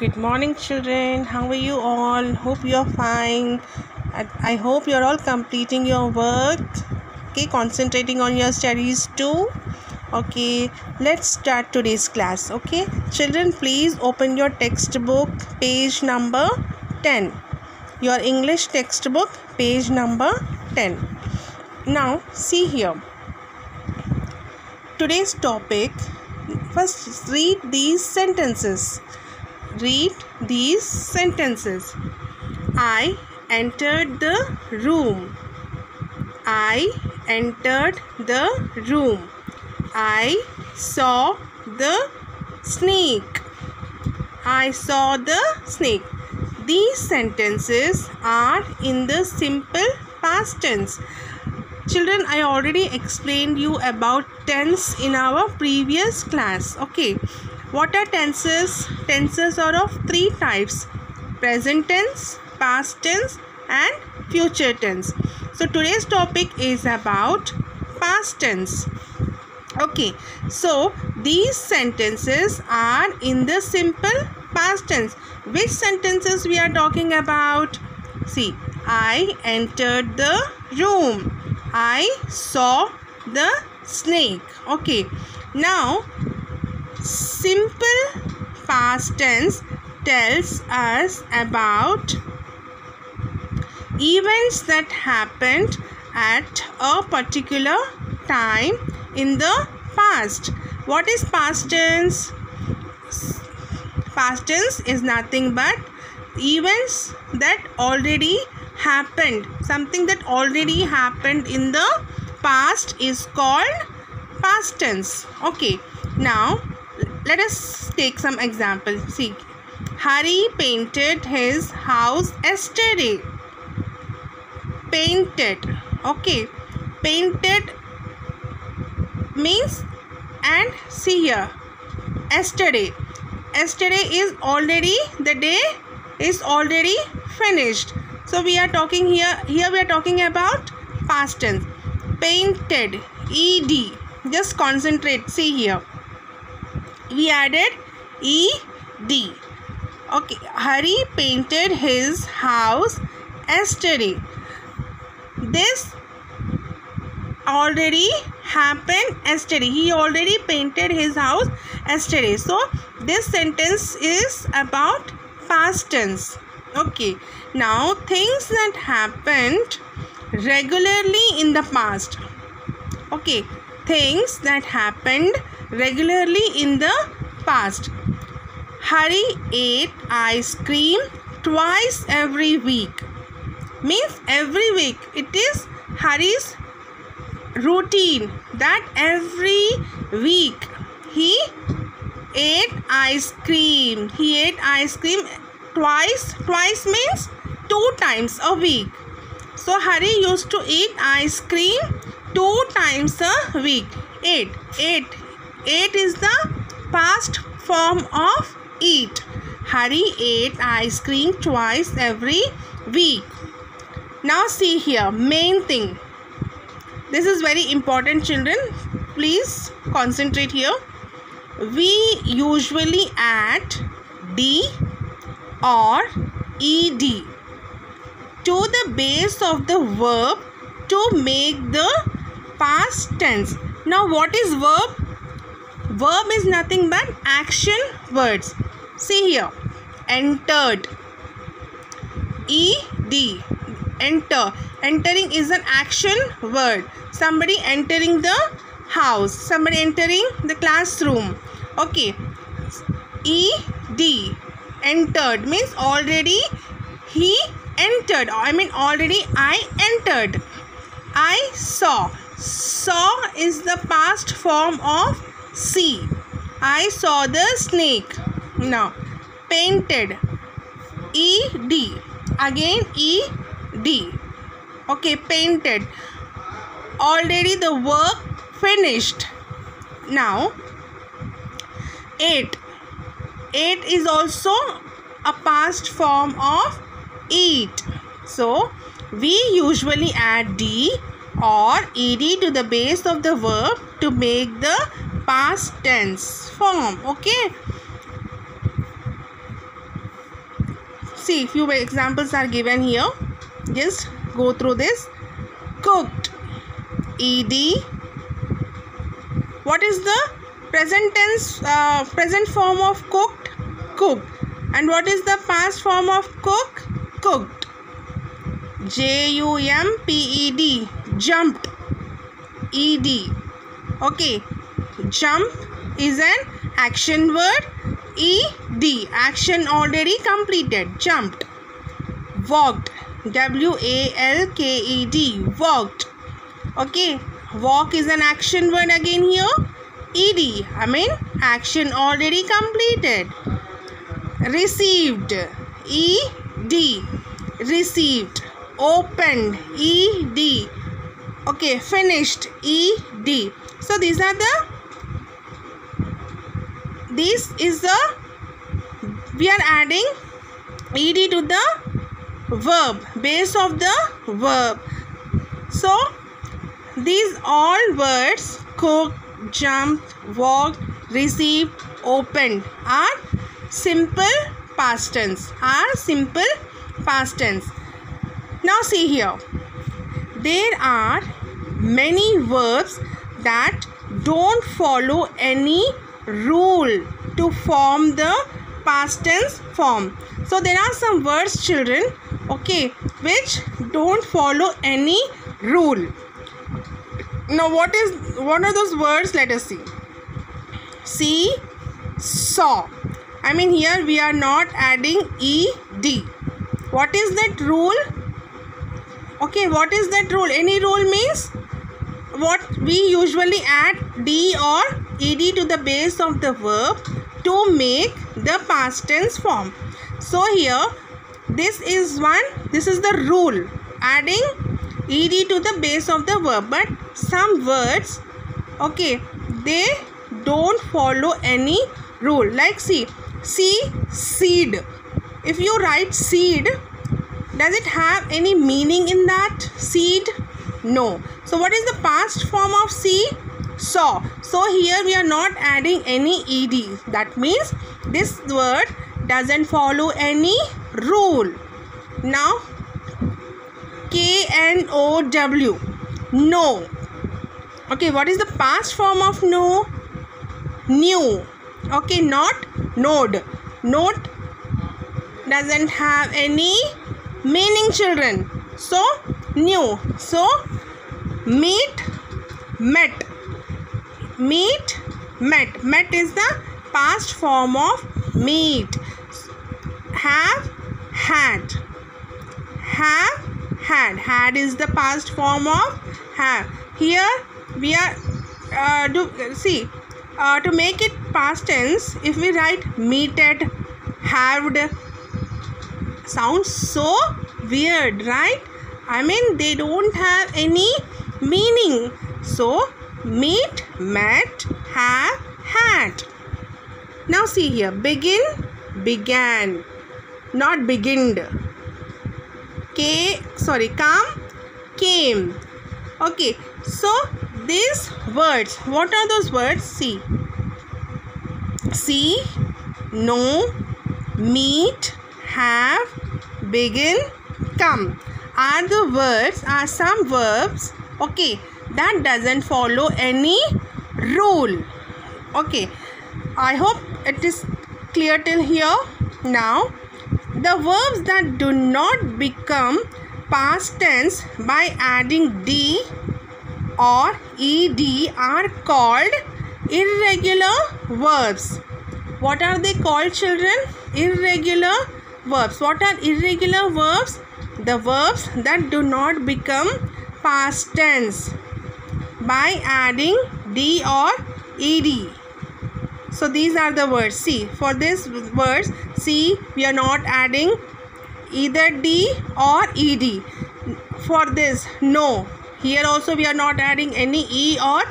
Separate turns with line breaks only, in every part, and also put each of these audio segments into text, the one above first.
Good morning, children. How are you all? Hope you are fine. I hope you're all completing your work. Okay, concentrating on your studies too. Okay, let's start today's class. Okay, children, please open your textbook, page number 10. Your English textbook, page number 10. Now, see here. Today's topic first read these sentences read these sentences. I entered the room. I entered the room. I saw the snake. I saw the snake. These sentences are in the simple past tense. Children i already explained you about tense in our previous class. Okay what are tenses? Tenses are of three types present tense, past tense, and future tense. So today's topic is about past tense. Okay, so these sentences are in the simple past tense. Which sentences we are talking about? See, I entered the room. I saw the snake. Okay, now simple past tense tells us about events that happened at a particular time in the past. What is past tense? Past tense is nothing but events that already happened. Something that already happened in the past is called past tense. Okay now let us take some examples see Hari painted his house yesterday. Painted okay. Painted means and see here yesterday. Yesterday is already the day is already finished. So we are talking here here we are talking about past tense. Painted ed just concentrate see here we added ed okay hari painted his house yesterday. This already happened yesterday. He already painted his house yesterday. So this sentence is about past tense. Okay now things that happened regularly in the past. Okay things that happened regularly in the past. Hari ate ice cream twice every week. Means every week. It is Hari's routine that every week he ate ice cream. He ate ice cream twice. Twice means two times a week. So Hari used to eat ice cream two times a week. Ate. Ate. 8 is the past form of eat. Hari ate ice cream twice every week. Now see here, main thing. This is very important children. Please concentrate here. We usually add D or ED to the base of the verb to make the past tense. Now what is verb? Verb is nothing but action words. See here. Entered. ED. Enter. Entering is an action word. Somebody entering the house. Somebody entering the classroom. Okay. ED. Entered means already he entered. I mean already I entered. I saw. Saw is the past form of see I saw the snake. Now, painted. E D. Again E D. Okay, painted. Already the work finished. Now, 8. 8 is also a past form of eat. So, we usually add D or ed to the base of the verb to make the past tense form okay? See few examples are given here. Just go through this. Cooked. Ed what is the present tense uh, present form of cooked? Cooked. And what is the past form of cook? Cooked. J u m p e d. Jumped. Ed okay jump is an action word. Ed action already completed. Jumped. Walked. W a l k e d. Walked. Okay. Walk is an action word again here. Ed i mean action already completed. Received. Ed received. Opened. Ed okay. Finished. Ed so these are the this is the we are adding ed to the verb base of the verb. So these all words cook jump walk receive opened are simple past tense are simple past tense. Now see here. There are many verbs that don't follow any rule to form the past tense form. So there are some words children okay which don't follow any rule. Now what is what are those words? Let us see. See saw. I mean here we are not adding ed what is that rule? Okay what is that rule? Any rule means what we usually add d or ed to the base of the verb to make the past tense form. So here this is one this is the rule. Adding ed to the base of the verb. But some words okay they don't follow any rule. Like see see seed. If you write seed does it have any meaning in that? Seed? No. So what is the past form of see saw so here we are not adding any ed that means this word doesn't follow any rule. Now k n o w. Know. Okay what is the past form of know? Knew. Okay not node. Note doesn't have any meaning children. So knew. So meet met meet met. Met is the past form of meet have had. Have had. Had is the past form of have. Here we are uh, do see uh, to make it past tense if we write meted haved sounds so weird right? I mean they don't have any meaning. So meet met have had. Now see here. Begin began. Not beginned. K sorry come came. Okay. So these words. What are those words? See. See know meet have begin come. Are the words are some verbs. Okay that doesn't follow any rule. Okay. I hope it is clear till here. Now the verbs that do not become past tense by adding d or ed are called irregular verbs. What are they called children? Irregular verbs. What are irregular verbs? The verbs that do not become past tense by adding d or ed so these are the words. See for this words see we are not adding either d or ed for this know. Here also we are not adding any e or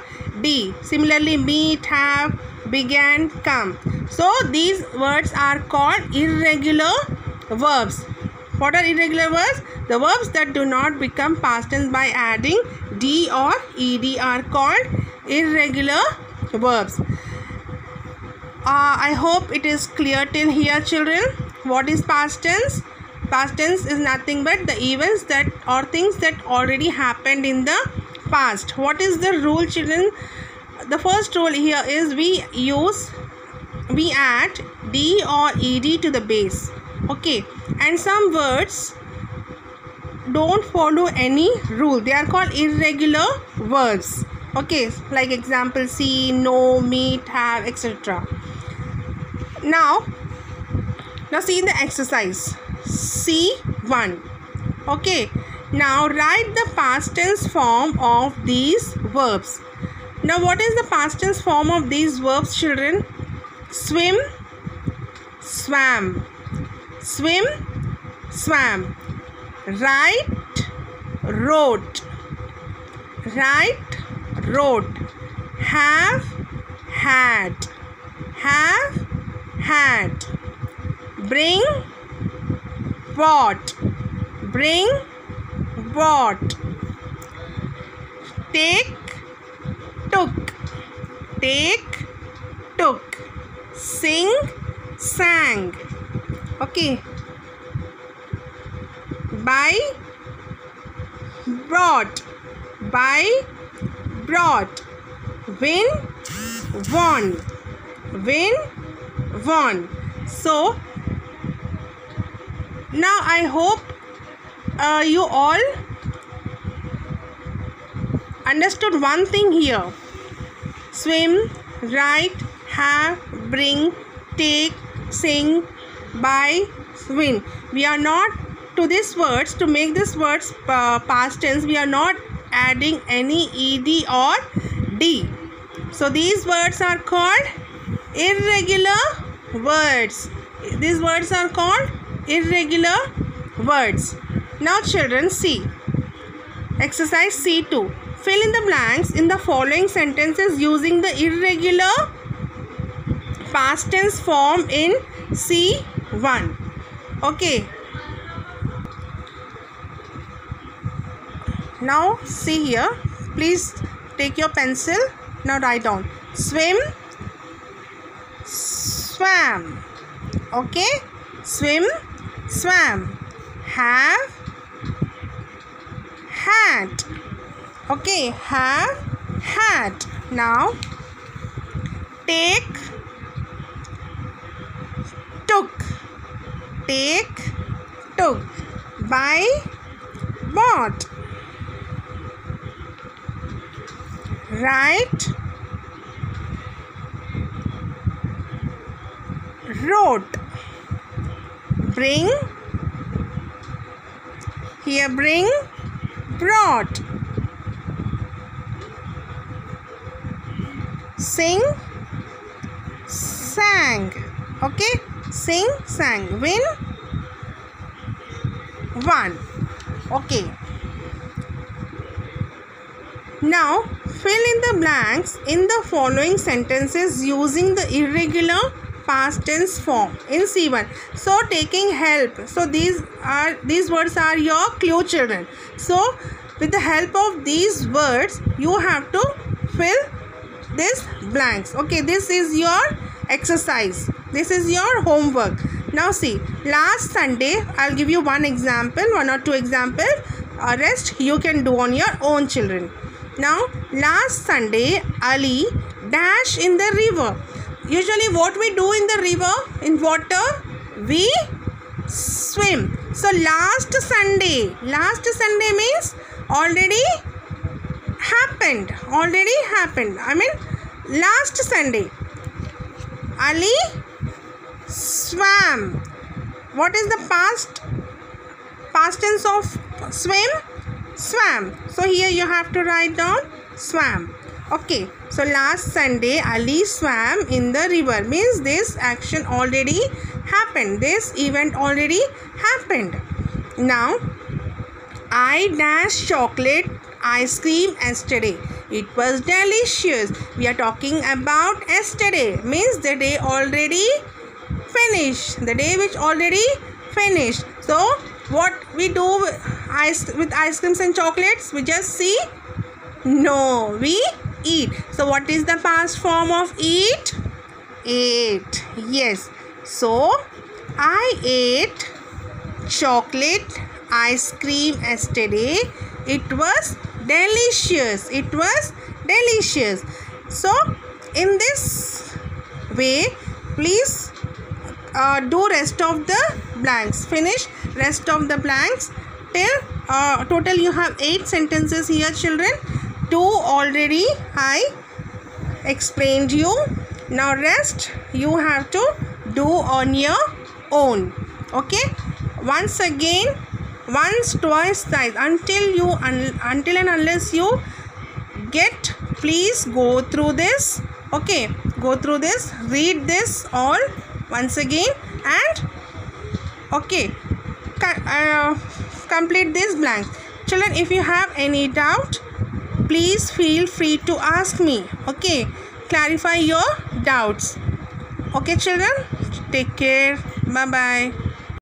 d. Similarly meet have began come. So these words are called irregular verbs what are irregular verbs the verbs that do not become past tense by adding D or ED are called irregular verbs. Uh, I hope it is clear till here children. What is past tense? past tense is nothing but the events that or things that already happened in the past what is the rule children the first rule here is we use we add d or ed to the base okay. And some words don't follow any rule. They are called irregular verbs okay. Like example see know meet have etc now now see the exercise. C1 okay. Now write the past tense form of these verbs. Now what is the past tense form of these verbs children? Swim swam swim swam. Write wrote write wrote have had. Have had. Bring bought. Bring bought. Take took. Take took. Sing sang okay. Buy brought buy brought win won win won so now i hope uh, you all understood one thing here. Swim write have bring take sing buy win we are not to these words to make these words uh, past tense we are not adding any ed or d. So these words are called irregular words. These words are called irregular words. Now children see exercise c2 fill in the blanks in the following sentences using the irregular past tense form in c1 okay. Now see here. Please take your pencil. Now write down. Swim. Swam. Okay. Swim. Swam. Have. Had okay. Have. Had now take. Took take took buy bought. Write wrote bring here bring brought. Sing sang. Okay sing sang win won. Okay. Now fill in the blanks in the following sentences using the irregular past tense form in c1 so taking help. So these are these words are your clue children. So with the help of these words you have to fill this blanks. Okay this is your exercise. This is your homework. Now see last sunday i'll give you one example one or two example uh, rest you can do on your own children. Now last sunday ali dash in the river. Usually what we do in the river in water we swim. So last sunday last sunday means already happened already happened. I mean last sunday ali swam. What is the past past tense of swim? Swam. So here you have to write down swam. Okay. So last sunday ali swam in the river. Means this action already happened. This event already happened. Now i dash chocolate ice cream yesterday it was delicious. We are talking about yesterday. Means the day already finished. The day which already finished. So what we do with ice with ice creams and chocolates we just see? No we eat. So what is the past form of eat? Ate yes. So i ate chocolate ice cream yesterday. It was delicious. It was delicious. So, in this way, please uh, do rest of the blanks. Finish rest of the blanks till uh, total you have eight sentences here, children. Two already I explained you. Now rest you have to do on your own. Okay once again once twice thrice. Until you un, until and unless you get please go through this. Okay go through this read this all once again and okay uh, complete this blank. Children if you have any doubt please feel free to ask me. Okay clarify your doubts. Okay children take care. Bye bye